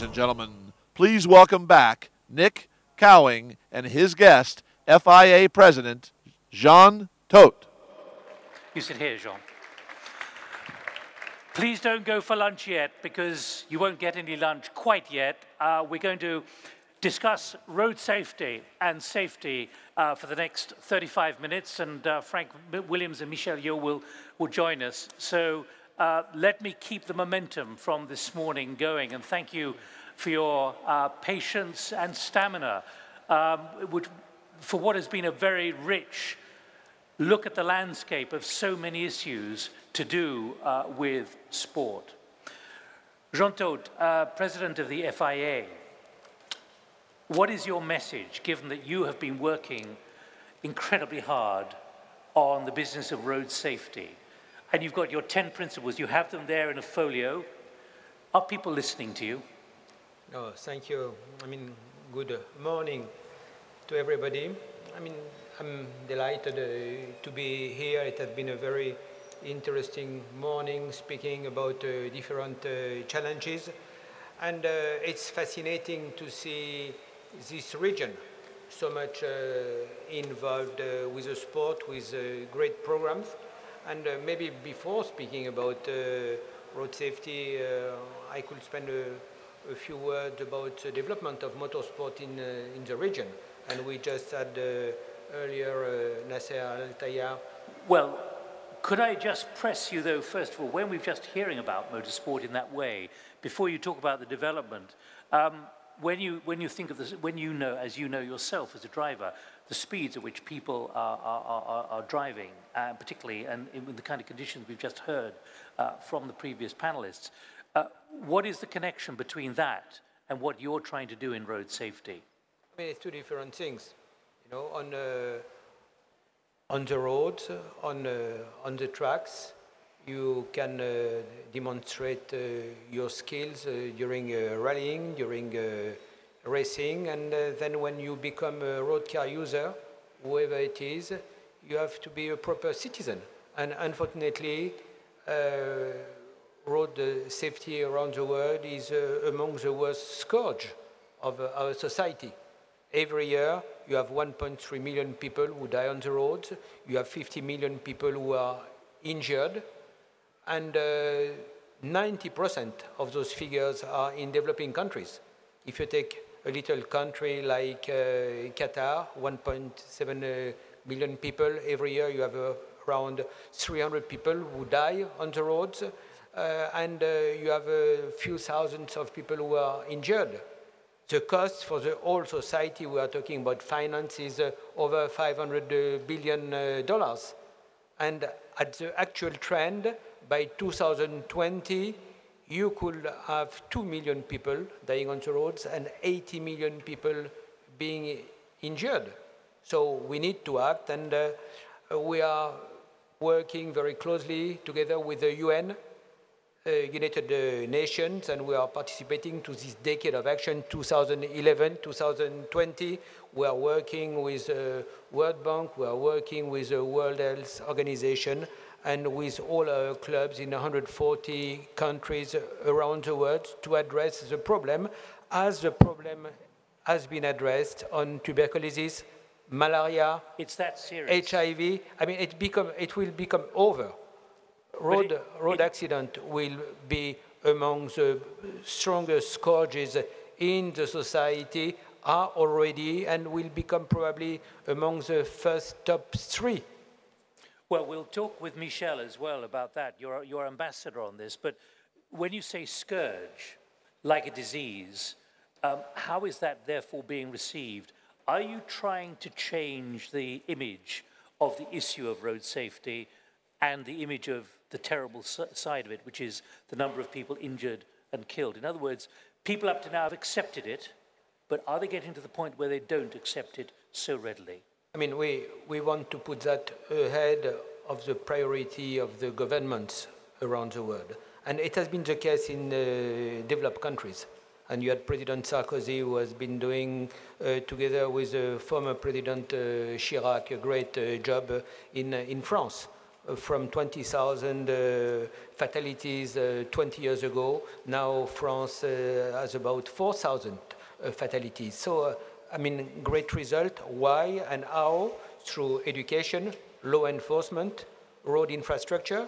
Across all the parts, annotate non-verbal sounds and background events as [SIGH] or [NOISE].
Ladies and gentlemen, please welcome back Nik Gowing and his guest, FIA President Jean Todt. You sit here, Jean. Please don't go for lunch yet because you won't get any lunch quite yet. Uh, we're going to discuss road safety and safety uh, for the next 35 minutes, and uh, Frank Williams and Michelle Yeoh will, will join us. So uh, let me keep the momentum from this morning going, and thank you for your uh, patience and stamina um, which, for what has been a very rich look at the landscape of so many issues to do uh, with sport. Jean Todt, uh, President of the FIA, what is your message, given that you have been working incredibly hard on the business of road safety? And you've got your 10 principles, you have them there in a folio. Are people listening to you? Oh, thank you. I mean, good morning to everybody. I mean, I'm delighted uh, to be here. It has been a very interesting morning speaking about uh, different uh, challenges. And uh, it's fascinating to see this region so much uh, involved uh, with the sport, with great programs. And uh, maybe before speaking about uh, road safety, uh, I could spend a, a, few words about the development of motorsport in, in the region. And we just had earlier uh, Nasser Al Well, could I just press you, though, first of all, when we're just hearing about motorsport in that way, before you talk about the development, um, when, you, when you think of this, when you know, as you know yourself as a driver, the speeds at which people are, are, are, are driving, uh, particularly and in the kind of conditions we've just heard uh, from the previous panelists, uh, what is the connection between that and what you're trying to do in road safety? I mean, it's two different things. You know, on uh, on the road, on, uh, on the tracks, you can uh, demonstrate uh, your skills uh, during uh, rallying, during racing, and uh, then when you become a road car user, whoever it is, you have to be a proper citizen. And unfortunately, uh, road uh, safety around the world is among the worst scourge of our society. Every year, you have 1.3 million people who die on the roads. You have 50 million people who are injured. And 90% uh, of those figures are in developing countries. If you take a little country like uh, Qatar, 1.7 million people, every year you have uh, around 300 people who die on the roads. Uh, and uh, you have a few thousands of people who are injured. The cost for the whole society, we are talking about finance, is uh, over 500 uh, uh, dollars. And at the actual trend, by 2020, you could have 2 million people dying on the roads and 80 million people being injured. So we need to act, and uh, we are working very closely together with the UN uh, United uh, Nations, and we are participating to this decade of action, 2011-2020. We are working with uh, World Bank, we are working with the World Health Organization, and with all our clubs in 140 countries around the world to address the problem as the problem has been addressed on tuberculosis, malaria, it's that serious. HIV. I mean, it, become, it will become over road, it, road it, accident will be among the strongest scourges in the society are already and will become probably among the first top three. Well, we'll talk with Michelle as well about that. You're, you're ambassador on this. But when you say scourge, like a disease, um, how is that therefore being received? Are you trying to change the image of the issue of road safety and the image of the terrible side of it, which is the number of people injured and killed. In other words, people up to now have accepted it, but are they getting to the point where they don't accept it so readily? I mean, we, we want to put that ahead of the priority of the governments around the world. And it has been the case in uh, developed countries. And you had President Sarkozy, who has been doing, uh, together with uh, former President uh, Chirac, a great uh, job in, in France. from 20,000 uh, fatalities uh, 20 years ago. Now France has about 4,000 fatalities. So, I mean, great result. Why and how? Through education, law enforcement, road infrastructure,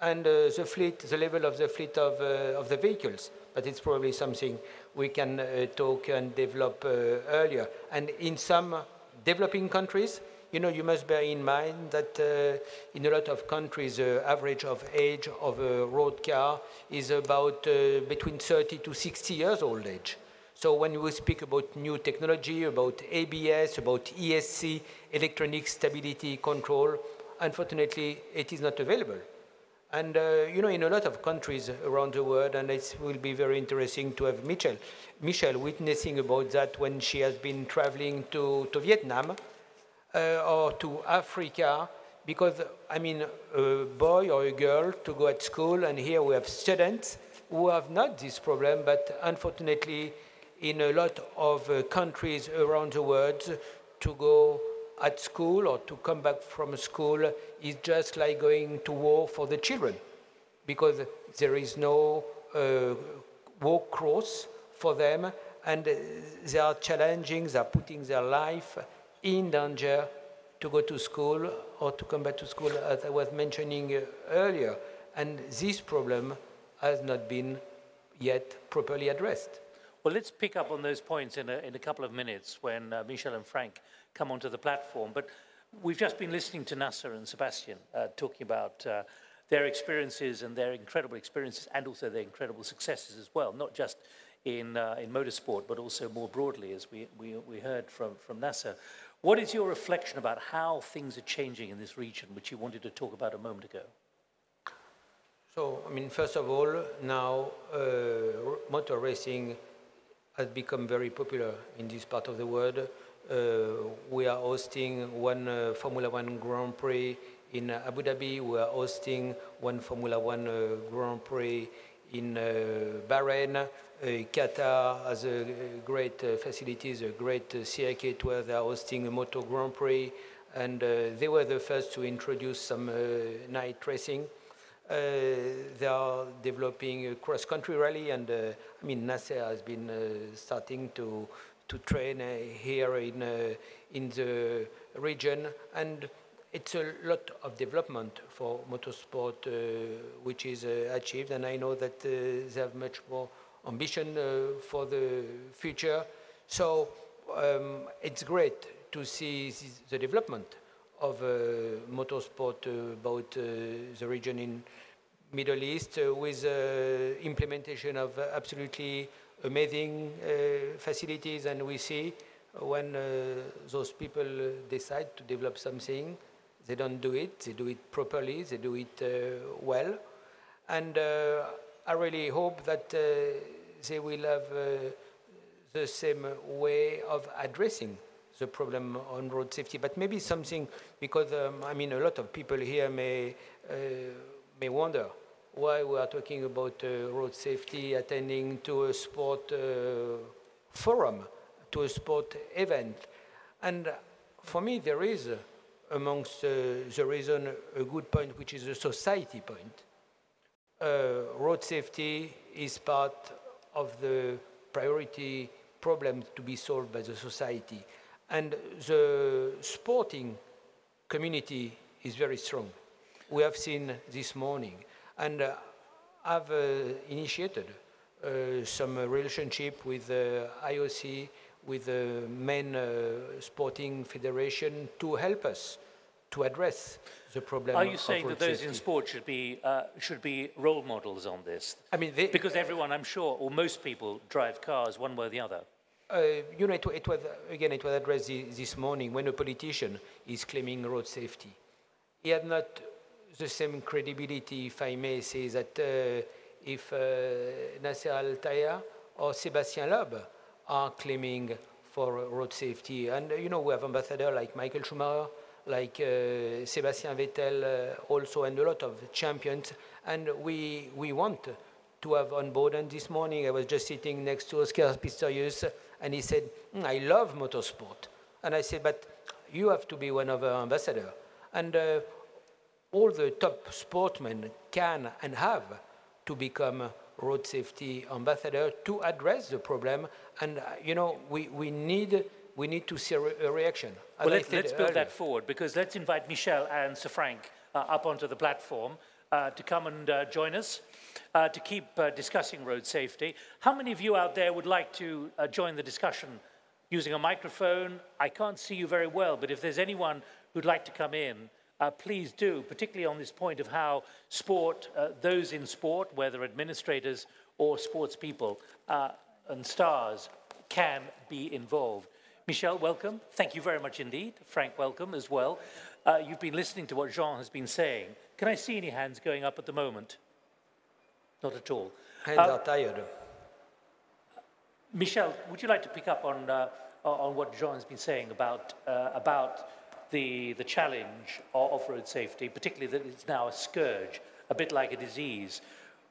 and uh, the fleet, the level of the fleet of, uh, of the vehicles. But it's probably something we can uh, talk and develop earlier. And in some developing countries, you know, you must bear in mind that uh, in a lot of countries, the uh, average of age of a road car is about uh, between 30 to 60 years old age. So when we speak about new technology, about ABS, about ESC, electronic stability control, unfortunately, it is not available. And, uh, you know, in a lot of countries around the world, and it will be very interesting to have Michelle, Michelle witnessing about that when she has been traveling to, to Vietnam, uh, or to Africa because, I mean, a boy or a girl to go at school, and here we have students who have not this problem, but unfortunately, in a lot of uh, countries around the world, to go at school or to come back from school is just like going to war for the children because there is no uh, walk cross for them and they are challenging, they are putting their life in danger to go to school or to come back to school, as I was mentioning earlier. And this problem has not been yet properly addressed. Well, let's pick up on those points in a, in a couple of minutes when uh, Michelle and Frank come onto the platform. But we've just been listening to Nasser and Sébastien uh, talking about uh, their experiences and their incredible experiences and also their incredible successes as well, not just in, uh, in motorsport, but also more broadly, as we, we, we heard from, from. What is your reflection about how things are changing in this region, which you wanted to talk about a moment ago? So, I mean, first of all, now uh, motor racing has become very popular in this part of the world. Uh, we are hosting one uh, Formula One Grand Prix in Abu Dhabi. We are hosting one Formula One uh, Grand Prix in uh, Bahrain. Uh, Qatar has a great uh, facilities, a great uh, circuit where they are hosting a Moto Grand Prix, and they were the first to introduce some night racing. Uh, they are developing a cross-country rally, and uh, I mean Nasser has been uh, starting to to train here in in the region, and it's a lot of development for motorsport which is achieved, and I know that they have much more ambition for the future. So um, it's great to see the development of uh, motorsport uh, about the region in Middle East with implementation of absolutely amazing facilities. And we see when uh, those people decide to develop something, they don't do it, they do it properly, they do it uh, well. And uh, I really hope that they will have uh, the same way of addressing the problem on road safety. But maybe something, because um, I mean, a lot of people here may, uh, may wonder why we are talking about uh, road safety, attending to a sport uh, forum, to a sport event. And for me, there is, uh, amongst uh, the reason, a good point, which is a society point. road safety is part of the priority problems to be solved by the society. And the sporting community is very strong. We have seen this morning. And uh, I've uh, initiated uh, some relationship with the IOC, with the main uh, sporting federation to help us to address the problem. Are you saying that those safety. in sport should be uh, should be role models on this? I mean, they, because everyone, I'm sure, or most people drive cars one way or the other. Uh, you know, it, it, was again it was addressed this morning when a politician is claiming road safety. He had not the same credibility, if I may say, that uh, if uh, Nasser Al Attiyah or Sébastien Loeb are claiming for road safety. And you know, we have ambassadors like Michael Schumacher, like uh, Sebastian Vettel uh, also and a lot of champions. And we, we want to have on board. And this morning I was just sitting next to Oscar Pistorius and he said, mm, I love motorsport. And I said, but you have to be one of our ambassadors. And uh, all the top sportsmen can and have to become road safety ambassador to address the problem. And, uh, you know, we, we, need, we need to see a, re a reaction. As well, let, us build that forward because let's invite Michelle and Sir Frank uh, up onto the platform uh, to come and uh, join us. Uh, to keep uh, discussing road safety. How many of you out there would like to uh, join the discussion using a microphone? I can't see you very well, but if there's anyone who'd like to come in, uh, please do, particularly on this point of how sport, uh, those in sport, whether administrators or sports people uh, and stars, can be involved. Michelle, welcome. Thank you very much indeed. Frank, welcome as well. you've been listening to what Jean has been saying. Can I see any hands going up at the moment? Not at all. Hands uh. Michelle, would you like to pick up on, uh, on what Jean's been saying about, uh, about the, the challenge of, off-road safety, particularly that it's now a scourge, a bit like a disease?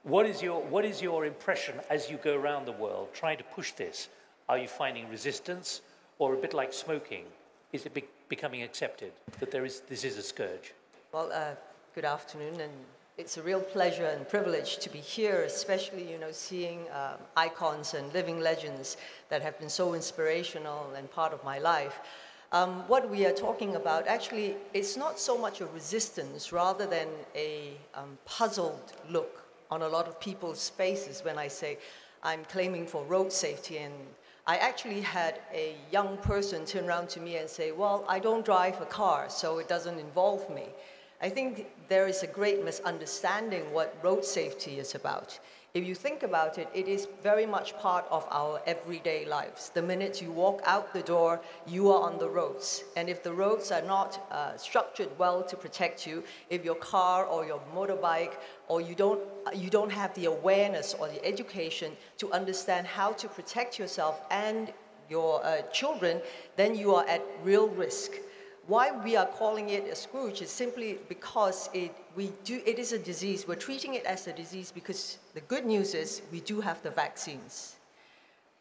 What is, your, what is your impression as you go around the world trying to push this? Are you finding resistance or a bit like smoking? Is it be becoming accepted that there is, this is a scourge? Well, uh, good afternoon and it's a real pleasure and privilege to be here, especially, you know, seeing um, icons and living legends that have been so inspirational and part of my life. Um, what we are talking about, actually, it's not so much a resistance rather than a um, puzzled look on a lot of people's faces when I say I'm claiming for road safety. And I actually had a young person turn around to me and say, well, I don't drive a car, so it doesn't involve me. I think there is a great misunderstanding what road safety is about. If you think about it, it is very much part of our everyday lives. The minute you walk out the door, you are on the roads. And if the roads are not uh, structured well to protect you, if your car or your motorbike or you don't, you don't have the awareness or the education to understand how to protect yourself and your uh, children, then you are at real risk. Why we are calling it a scourge is simply because it, we do, it is a disease. We're treating it as a disease because the good news is we do have the vaccines.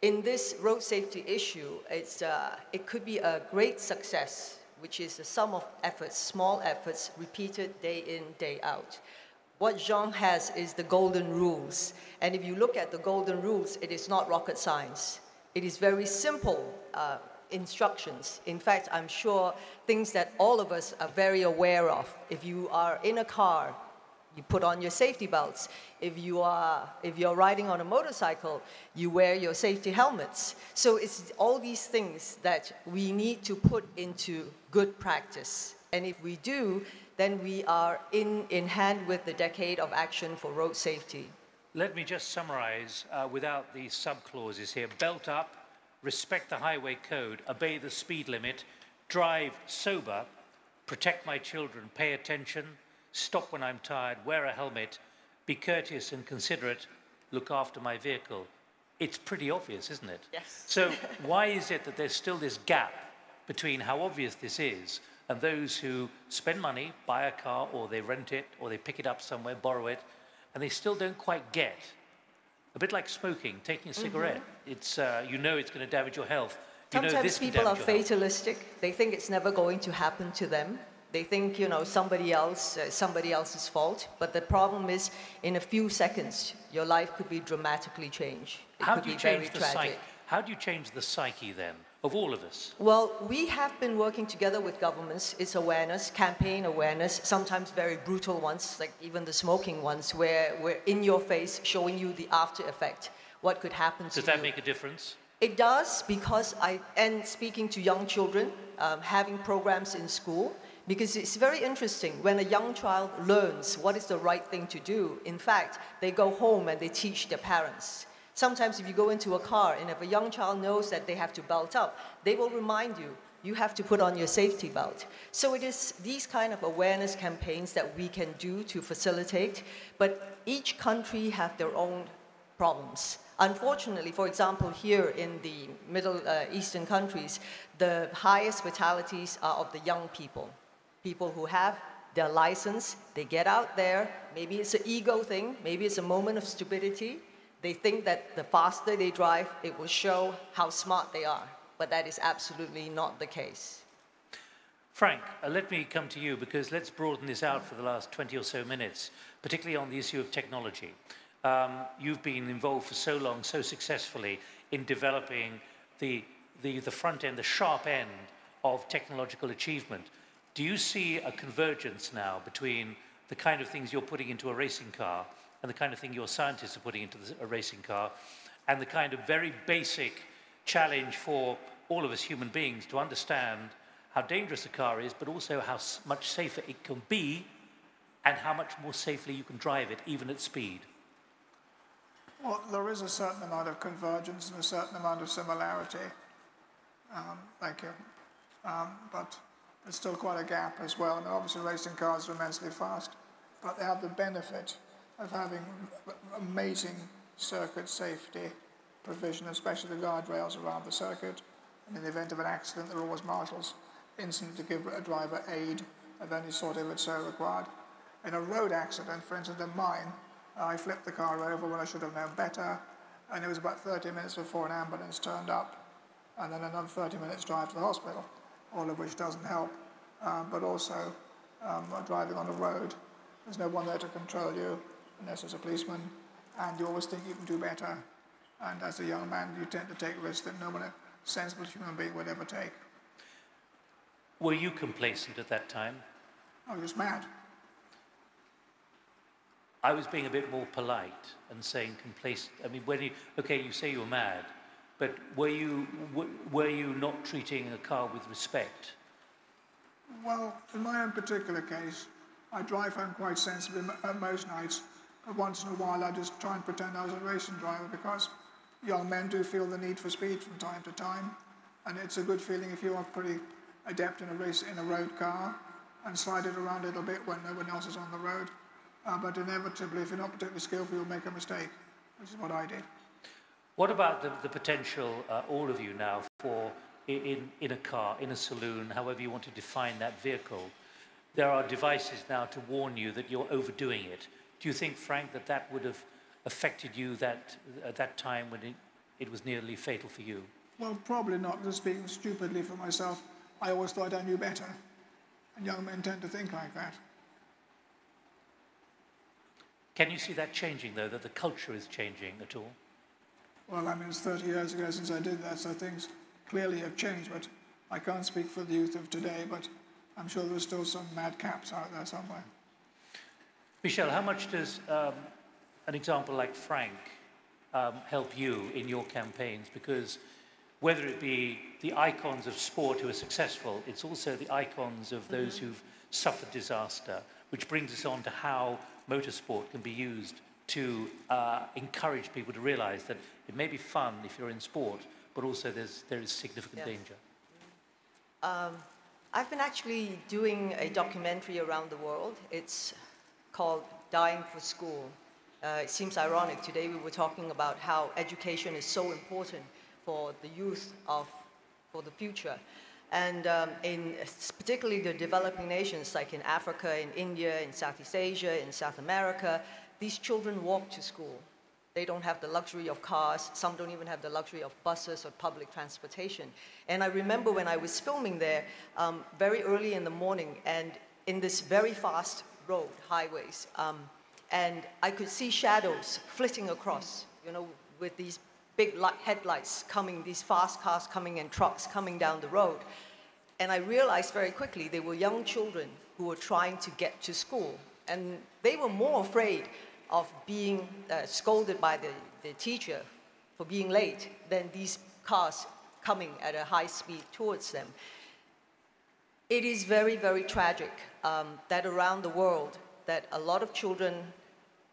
In this road safety issue, it's, uh, it could be a great success, which is a sum of efforts, small efforts, repeated day in, day out. What Jean has is the golden rules. And if you look at the golden rules, it is not rocket science. It is very simple uh, instructions. In fact, I'm sure things that all of us are very aware of. If you are in a car, you put on your safety belts. If you are, if you're riding on a motorcycle, you wear your safety helmets. So it's all these things that we need to put into good practice. And if we do, then we are in, in hand with the decade of action for road safety. Let me just summarize uh, without the sub clauses here. Belt up, respect the highway code, obey the speed limit, drive sober, protect my children, pay attention, stop when I'm tired, wear a helmet, be courteous and considerate, look after my vehicle. It's pretty obvious, isn't it? Yes. So why is it that there's still this gap between how obvious this is and those who spend money, buy a car, or they rent it, or they pick it up somewhere, borrow it, and they still don't quite get a bit like smoking, taking a cigarette. Mm-hmm. It's, uh, you know it's going to damage your health. You Sometimes people are fatalistic. They think it's never going to happen to them. They think, you know, somebody else, uh, somebody else's fault. But the problem is, in a few seconds, your life could be dramatically changed. It How could do you be change very the tragic. psyche? How do you change the psyche then? Of all of us? Well, we have been working together with governments. It's awareness, campaign awareness, sometimes very brutal ones, like even the smoking ones, where we're in your face showing you the after effect, what could happen Does to you. Does that make a difference? It does because I, and speaking to young children, um, having programs in school, because it's very interesting when a young child learns what is the right thing to do. In fact, they go home and they teach their parents. Sometimes if you go into a car and if a young child knows that they have to belt up, they will remind you, you have to put on your safety belt. So it is these kind of awareness campaigns that we can do to facilitate, but each country have their own problems. Unfortunately, for example, here in the Middle uh, Eastern countries, the highest fatalities are of the young people. People who have their license, they get out there, maybe it's an ego thing, maybe it's a moment of stupidity, they think that the faster they drive, it will show how smart they are, but that is absolutely not the case. Frank, uh, let me come to you because let's broaden this out for the last 20 or so minutes, particularly on the issue of technology. Um, you've been involved for so long, so successfully in developing the, the, the front end, the sharp end of technological achievement. Do you see a convergence now between the kind of things you're putting into a racing car and the kind of thing your scientists are putting into the, a racing car and the kind of very basic challenge for all of us human beings to understand how dangerous a car is, but also how much safer it can be and how much more safely you can drive it, even at speed? Well, there is a certain amount of convergence and a certain amount of similarity. Um, thank you. Um, but there's still quite a gap as well. And obviously, racing cars are immensely fast, but they have the benefit of having amazing circuit safety provision, especially the guardrails around the circuit. And in the event of an accident, there are always marshals instant to give a driver aid of any sort if it's so required. In a road accident, for instance, in mine, I flipped the car over when I should have known better, and it was about 30 minutes before an ambulance turned up, and then another 30 minutes drive to the hospital, all of which doesn't help. Um, but also, um, driving on a road, there's no one there to control you, there's a policeman, and you always think you can do better. And as a young man, you tend to take risks that no one, sensible human being, would ever take. Were you complacent at that time? I was mad. I was being a bit more polite and saying complacent. I mean, when you, okay, you say you're mad, but were you, were you not treating a car with respect? Well, in my own particular case, I drive home quite sensibly uh, most nights, once in a while I just try and pretend I was a racing driver because young men do feel the need for speed from time to time, and it's a good feeling if you are pretty adept in a race in a road car and slide it around a little bit when no one else is on the road. Uh, but inevitably, if you're not particularly skillful, you'll make a mistake, which is what I did. What about the, the potential, uh, all of you now, for in, in a car, in a saloon, however you want to define that vehicle? There are devices now to warn you that you're overdoing it. Do you think, Frank, that that would have affected you that, at that time when it, it was nearly fatal for you? Well, probably not. Just speaking stupidly for myself, I always thought I knew better. And young men tend to think like that. Can you see that changing, though, that the culture is changing at all? Well, I mean, it's 30 years ago since I did that, so things clearly have changed, but I can't speak for the youth of today, but I'm sure there's still some madcaps out there somewhere. Michelle, how much does um, an example like Frank um, help you in your campaigns? Because whether it be the icons of sport who are successful, it's also the icons of those mm-hmm. who've suffered disaster, which brings us on to how motorsport can be used to uh, encourage people to realize that it may be fun if you're in sport, but also there's, there is significant yes. danger. Um, I've been actually doing a documentary around the world. It's called Dying for School. Uh, it seems ironic. Today we were talking about how education is so important for the youth of for the future. And um, in particularly the developing nations like in Africa, in India, in Southeast Asia, in South America, these children walk to school. They don't have the luxury of cars. Some don't even have the luxury of buses or public transportation. And I remember when I was filming there um, very early in the morning and in this very fast road, highways, um, and I could see shadows flitting across, you know, with these big light, headlights coming, these fast cars coming and trucks coming down the road. And I realized very quickly they were young children who were trying to get to school. And they were more afraid of being uh, scolded by the, the teacher for being late than these cars coming at a high speed towards them. It is very, very tragic um, that around the world that a lot of children,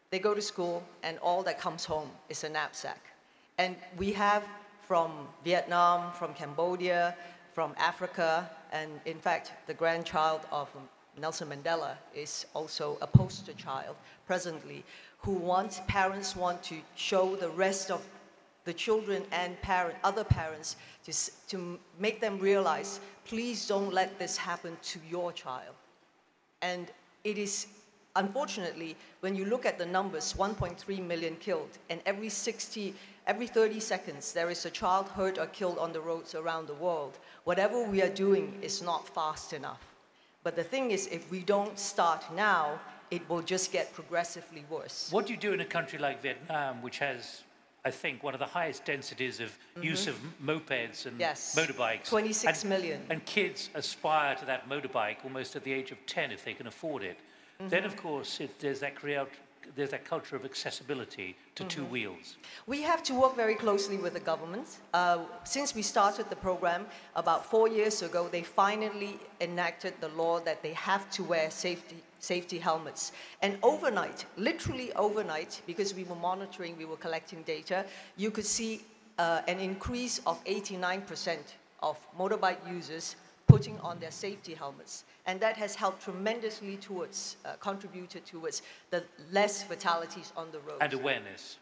they go to school and all that comes home is a knapsack. And we have from Vietnam, from Cambodia, from Africa, and in fact, the grandchild of Nelson Mandela is also a poster child presently, who wants, parents want to show the rest of the children and parent, other parents to, to make them realize, please don't let this happen to your child. And it is, unfortunately, when you look at the numbers, 1.3 million killed, and every 60 every 30 seconds there is a child hurt or killed on the roads around the world. Whatever we are doing is not fast enough. But the thing is, if we don't start now, it will just get progressively worse. What do you do in a country like Vietnam, which has, I think, one of the highest densities of use of mopeds and Mm-hmm. Yes. motorbikes? 26 and, million. And kids aspire to that motorbike almost at the age of 10 if they can afford it. Then, Mm-hmm. of course, it, there's, that create, there's that culture of accessibility to two Mm-hmm. wheels. We have to work very closely with the government. Uh, since we started the program about four years ago, they finally enacted the law that they have to wear safety, safety helmets. And overnight, literally overnight, because we were monitoring, we were collecting data, you could see uh, an increase of 89% of motorbike users putting on their safety helmets. And that has helped tremendously towards, uh, contributed towards the less fatalities on the road. And awareness.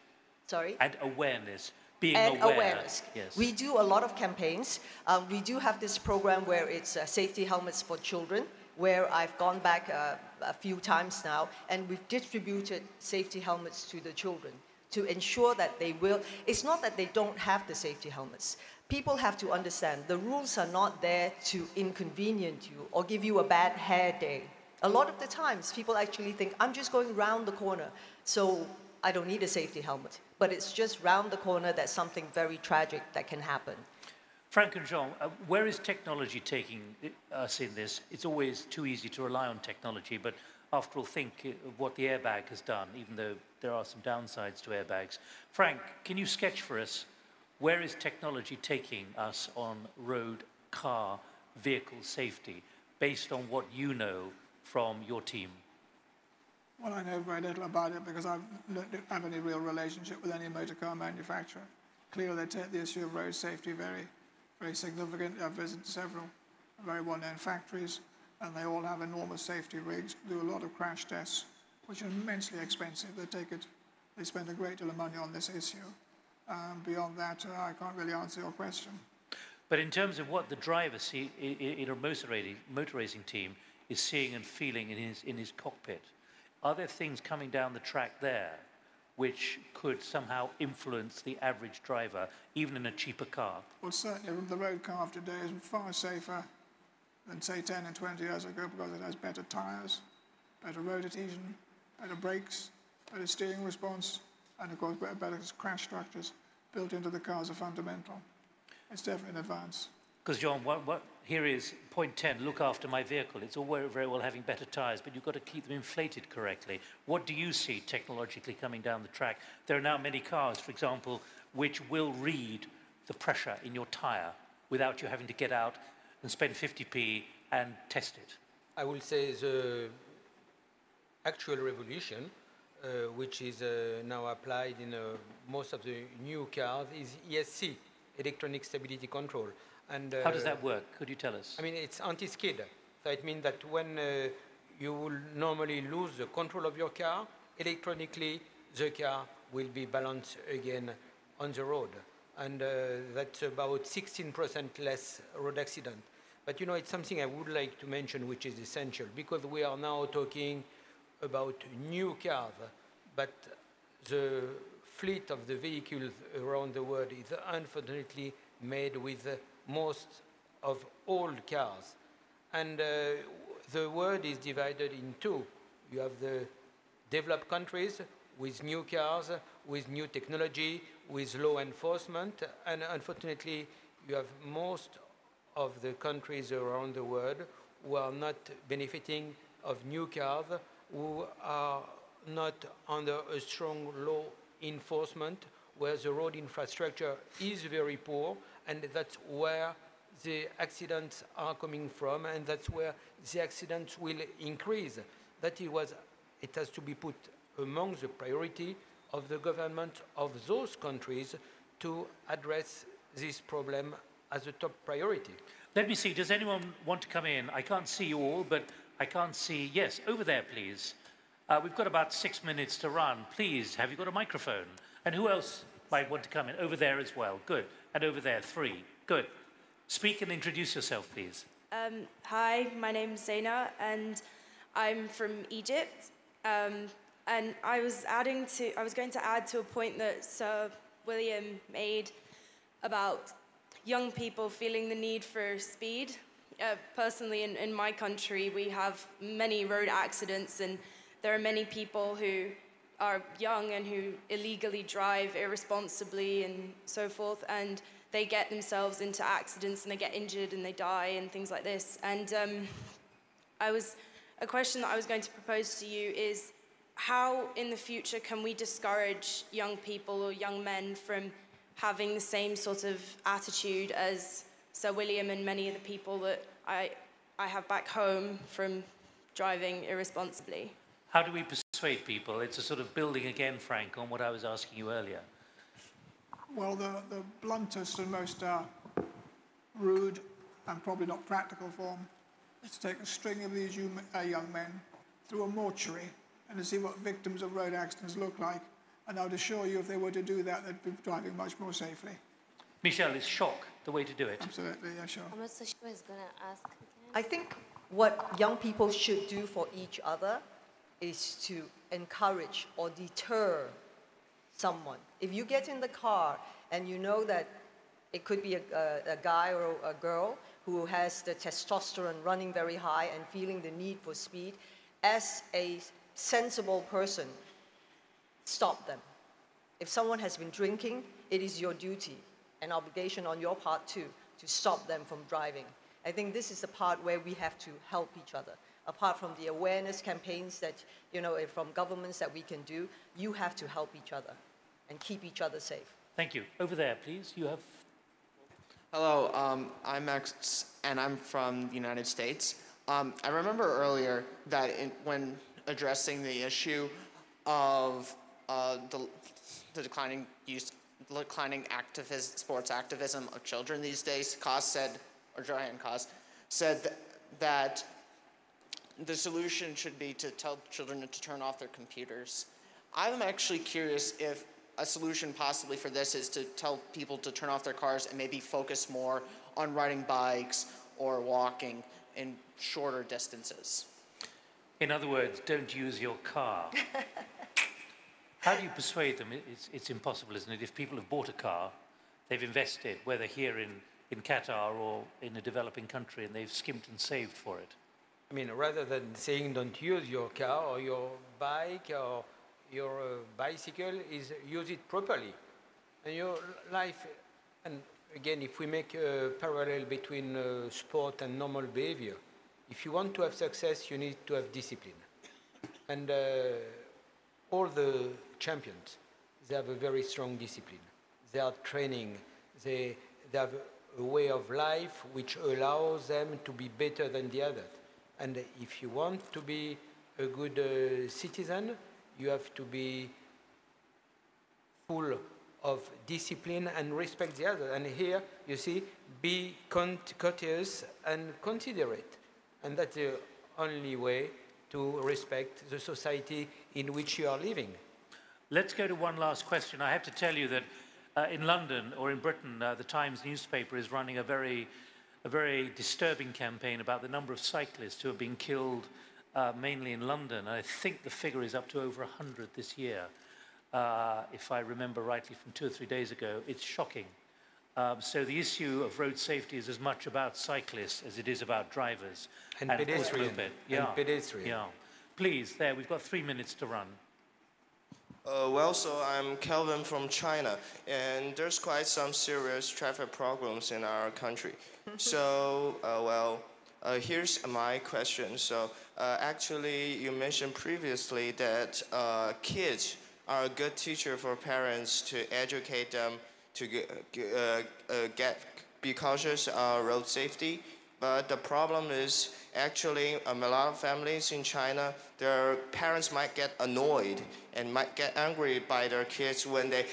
Sorry? And awareness. Being and aware. awareness. Yes. We do a lot of campaigns. Um, we do have this program where it's uh, safety helmets for children, where I've gone back uh, a few times now, and we've distributed safety helmets to the children to ensure that they will. It's not that they don't have the safety helmets. People have to understand the rules are not there to inconvenience you or give you a bad hair day. A lot of the times, people actually think, I'm just going round the corner, so I don't need a safety helmet. But it's just round the corner that something very tragic that can happen. Frank and Jean, uh, where is technology taking us in this? It's always too easy to rely on technology, but after all, think uh, of what the airbag has done, even though there are some downsides to airbags. Frank, can you sketch for us where is technology taking us on road, car, vehicle safety, based on what you know from your team? Well, I know very little about it because I don't have any real relationship with any motor car manufacturer. Clearly, they take the issue of road safety very, very significant. I've visited several very well-known factories, and they all have enormous safety rigs, do a lot of crash tests, which are immensely expensive. They take it, they spend a great deal of money on this issue. Um, beyond that, uh, I can't really answer your question. But in terms of what the driver see, in a motor racing, motor racing team is seeing and feeling in his, in his cockpit, are there things coming down the track there which could somehow influence the average driver, even in a cheaper car? Well, certainly the road car of today is far safer than, say, 10 and 20 years ago because it has better tyres, better road adhesion, better brakes, better steering response, and of course, better, better crash structures built into the cars are fundamental. It's definitely an advance. Because, Jean, what, what, here is point 10 look after my vehicle. It's all very, very well having better tyres, but you've got to keep them inflated correctly. What do you see technologically coming down the track? There are now many cars, for example, which will read the pressure in your tyre without you having to get out and spend 50p and test it. I will say the actual revolution, uh, which is uh, now applied in uh, most of the new cars, is ESC, electronic stability control. And How does uh, that work? Could you tell us? I mean, it's anti-skid. So it means that when uh, you will normally lose the control of your car, electronically the car will be balanced again on the road. And uh, that's about 16% less road accident. But you know, it's something I would like to mention which is essential because we are now talking about new cars, but the fleet of the vehicles around the world is unfortunately made with most of old cars. And uh, the world is divided in two. You have the developed countries with new cars, with new technology, with law enforcement, and unfortunately, you have most of the countries around the world who are not benefiting of new cars, who are not under a strong law enforcement, where the road infrastructure is very poor, and that's where the accidents are coming from, and that's where the accidents will increase. That it was, it has to be put among the priority of the government of those countries to address this problem as a top priority. Let me see. Does anyone want to come in? I can't see you all, but I can't see. Yes, over there, please. Uh, we've got about six minutes to run. Please, have you got a microphone? And who else might want to come in? Over there as well. Good. And over there, three. Good. Speak and introduce yourself, please. Um, hi, my name's Zaina, and I'm from Egypt. Um, and I was adding to, I was going to add to a point that Sir William made about young people feeling the need for speed. Uh, personally, in, in my country, we have many road accidents, and there are many people who are young and who illegally drive irresponsibly and so forth, and they get themselves into accidents and they get injured and they die and things like this. And um, I was a question that I was going to propose to you is how in the future can we discourage young people or young men from having the same sort of attitude as Sir William and many of the people that I, I have back home from driving irresponsibly? How do we persuade people? It's a sort of building again, Frank, on what I was asking you earlier. Well, the, the bluntest and most uh, rude and probably not practical form is to take a string of these young, uh, young men through a mortuary and to see what victims of road accidents look like. And I would assure you, if they were to do that, they'd be driving much more safely. Michelle, is shock the way to do it? Absolutely, yeah, sure. I'm not so sure he's going to ask. I think what young people should do for each other is to encourage or deter someone. If you get in the car and you know that it could be a, a, a guy or a girl who has the testosterone running very high and feeling the need for speed, as a sensible person, stop them. If someone has been drinking, it is your duty and obligation on your part too to stop them from driving. I think this is the part where we have to help each other. Apart from the awareness campaigns that, you know, from governments that we can do, you have to help each other and keep each other safe. Thank you. Over there, please. You have. Hello, um, I'm Max, and I'm from the United States. Um, I remember earlier that in, when addressing the issue of uh, the, the declining use, declining activist, sports activism of children these days, Koss said, or Johann Koss, said th that the solution should be to tell children to turn off their computers. I'm actually curious if a solution possibly for this is to tell people to turn off their cars and maybe focus more on riding bikes or walking in shorter distances. In other words, don't use your car. [LAUGHS] How do you persuade them? It's, it's impossible, isn't it? If people have bought a car, they've invested, whether here in, in Qatar or in a developing country, and they've skimped and saved for it. I mean, rather than saying don't use your car or your bike or your uh, bicycle, is use it properly. And your life, and again, if we make a parallel between uh, sport and normal behavior, if you want to have success, you need to have discipline. And uh, all the champions, they have a very strong discipline. They are training, they, they have a way of life which allows them to be better than the others. And if you want to be a good uh, citizen, you have to be full of discipline and respect the other. And here, you see, be courteous and considerate. And that's the only way to respect the society in which you are living. Let's go to one last question. I have to tell you that uh, in London or in Britain, uh, the Times newspaper is running a very, a very disturbing campaign about the number of cyclists who have been killed uh, mainly in London. I think the figure is up to over 100 this year. Uh, if I remember rightly from two or three days ago, it's shocking. Um, so the issue of road safety is as much about cyclists as it is about drivers. And, and pedestrian. Yeah. And pedestrian. Yeah. Please, there, we've got three minutes to run. Uh, well, so I'm Kelvin from China, and there's quite some serious traffic problems in our country. [LAUGHS] so, uh, well, uh, here's my question. So, uh, actually, you mentioned previously that uh, kids are a good teacher for parents to educate them to get, uh, get be cautious on road safety. But the problem is actually um, a lot of families in China, their parents might get annoyed and might get angry by their kids when they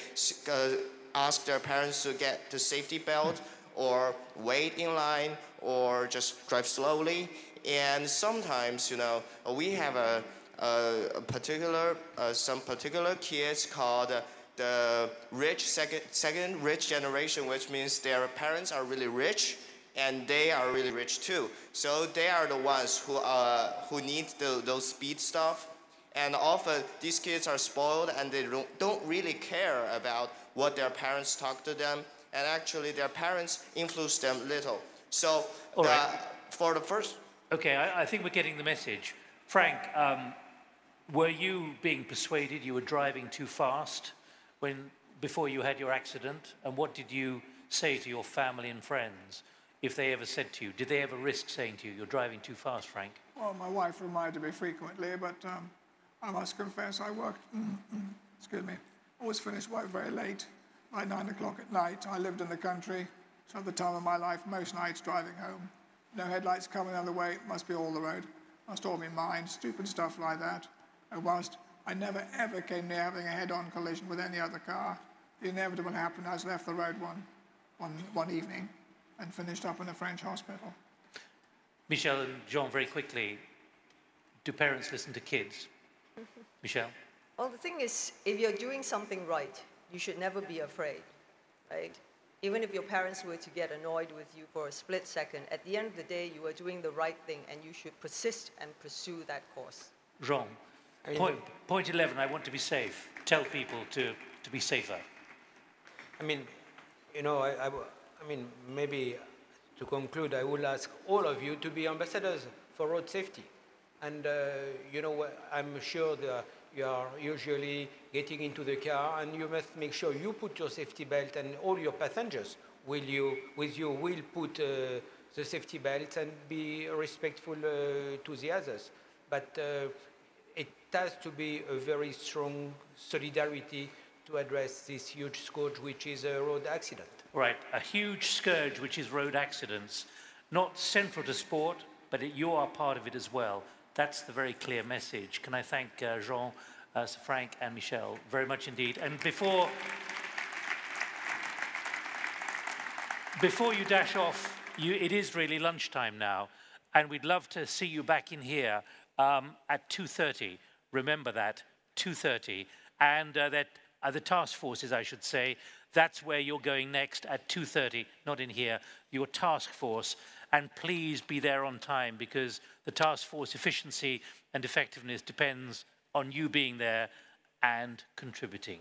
uh, ask their parents to get the safety belt [LAUGHS] or wait in line or just drive slowly. And sometimes, you know, we have a, a, particular, uh, some particular kids called uh, the rich second, second rich generation, which means their parents are really rich and they are really rich too. So they are the ones who, uh, who need the, those speed stuff. And often these kids are spoiled and they don't, really care about what their parents talk to them. And actually, their parents influence them little. So, All the, right. for the first Okay, I, I think we're getting the message. Frank, um, were you being persuaded you were driving too fast when before you had your accident? And what did you say to your family and friends if they ever said to you? Did they ever risk saying to you, "You're driving too fast, Frank"? Well, my wife reminded me frequently, but um, I must confess I worked, excuse me, always finished work very late, by nine o'clock at night. I lived in the country, so at the time of my life, most nights driving home. No headlights coming on the other way, must be all the road. Must all be mine, stupid stuff like that. And whilst I never ever came near having a head-on collision with any other car, the inevitable happened. I was left the road one, one, one evening and finished up in a French hospital. Michelle and Jean, very quickly, do parents listen to kids? [LAUGHS] Michelle? Well, the thing is, if you're doing something right, you should never be afraid, right? Even if your parents were to get annoyed with you for a split second, at the end of the day, you are doing the right thing and you should persist and pursue that course. Jean, point, point 11, I want to be safe. Tell people to, to be safer. I mean, you know, I, I, I mean, maybe to conclude, I will ask all of you to be ambassadors for road safety. And, uh, you know, I'm sure that you are usually getting into the car and you must make sure you put your safety belt and all your passengers will you, with you will put uh, the safety belt and be respectful uh, to the others. But uh, it has to be a very strong solidarity to address this huge scourge which is a road accident. Right, a huge scourge which is road accidents, not central to sport, but it, you are part of it as well. That's the very clear message. Can I thank uh, Jean, uh, Frank, and Michelle very much indeed. And before, before you dash off, you, it is really lunchtime now, and we'd love to see you back in here um, at 2.30. Remember that, 2.30. And uh, that uh, the task forces, I should say, that's where you're going next at 2.30, not in here, your task force. And please be there on time because the task force efficiency and effectiveness depends on you being there and contributing.